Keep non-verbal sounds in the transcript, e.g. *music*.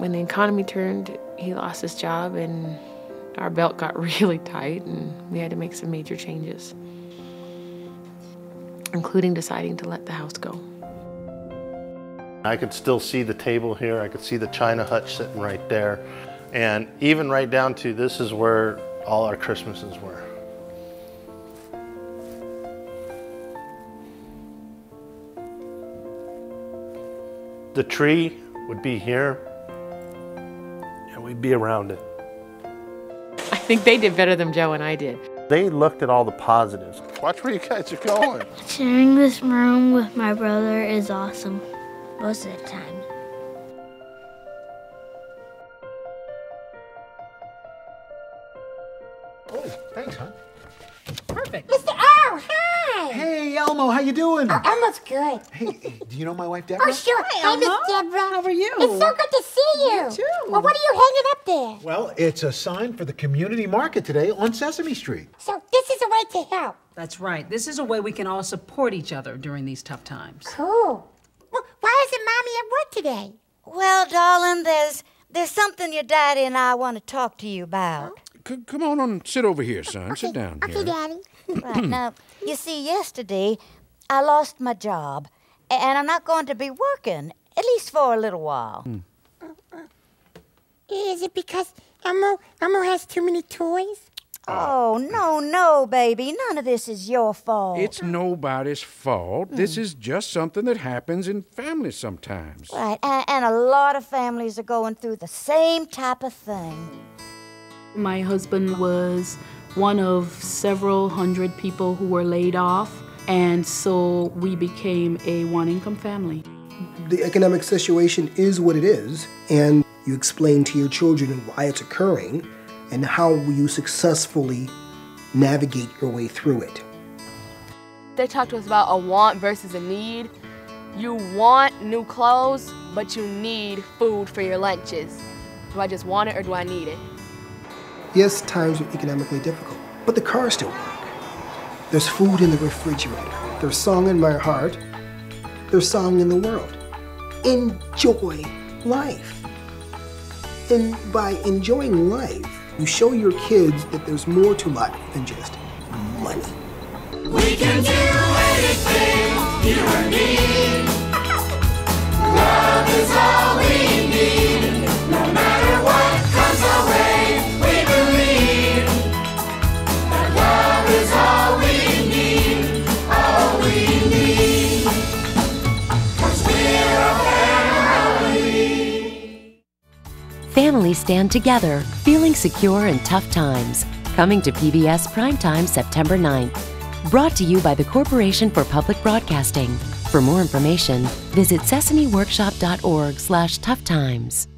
When the economy turned, he lost his job and our belt got *laughs* really tight and we had to make some major changes, including deciding to let the house go. I could still see the table here. I could see the china hutch sitting right there. And even right down to this is where all our Christmases were. The tree would be here be around it. I think they did better than Joe and I did. They looked at all the positives. Watch where you guys are going. Sharing this room with my brother is awesome most of the time. Oh, thanks, hon. Perfect. Mr. Hi. Hey, Elmo, how you doing? Oh, Elmo's good. Hey, hey, do you know my wife, Deborah? Oh, sure. Hi, Miss Deborah. How are you? It's so good to see you. You too. Well, what are you hanging up there? Well, it's a sign for the community market today on Sesame Street. So this is a way to help. That's right. This is a way we can all support each other during these tough times. Cool. Well, why isn't Mommy at work today? Well, darling, there's there's something your daddy and I want to talk to you about. C- come on and sit over here, son. Sit down Okay, here. Daddy. *clears throat* Right now, you see, yesterday I lost my job, and I'm not going to be working at least for a little while. Hmm. Is it because Elmo, Elmo has too many toys? Oh. oh no, no, baby, none of this is your fault. It's nobody's fault. Hmm. This is just something that happens in families sometimes. right, and, and a lot of families are going through the same type of thing. My husband was one of several hundred people who were laid off, and so we became a one income family. the economic situation is what it is, and you explain to your children why it's occurring and how you successfully navigate your way through it. They talked to us about a want versus a need. You want new clothes, but you need food for your lunches. Do I just want it or do I need it? Yes, times are economically difficult, but the cars still work. There's food in the refrigerator. There's song in my heart. There's song in the world. Enjoy life. And by enjoying life, you show your kids that there's more to life than just money. We can do anything, you and me. Families stand together, feeling secure in tough times. Coming to PBS Primetime September 9th. Brought to you by the Corporation for Public Broadcasting. For more information, visit sesameworkshop.org slash tough times.